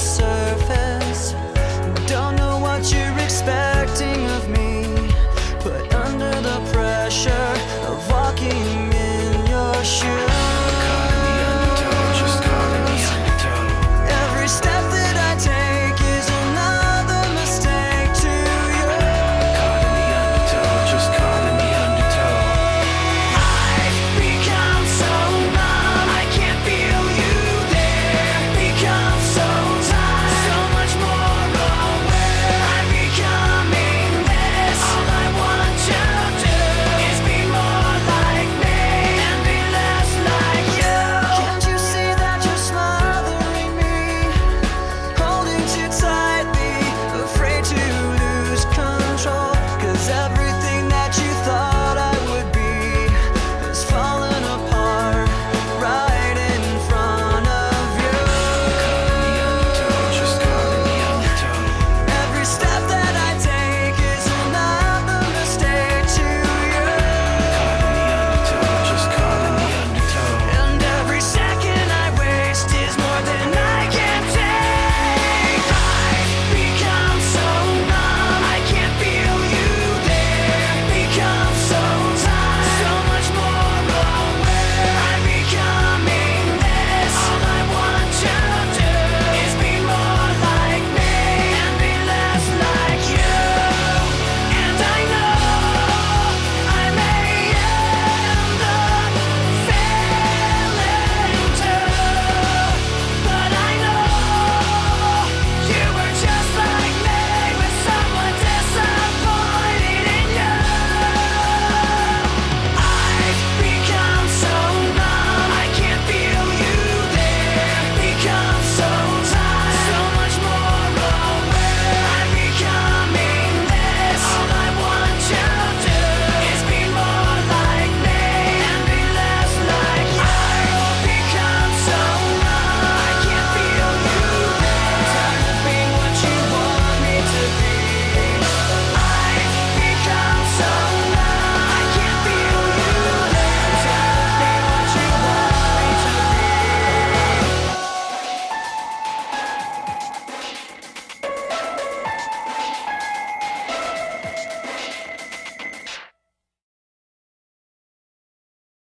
surface.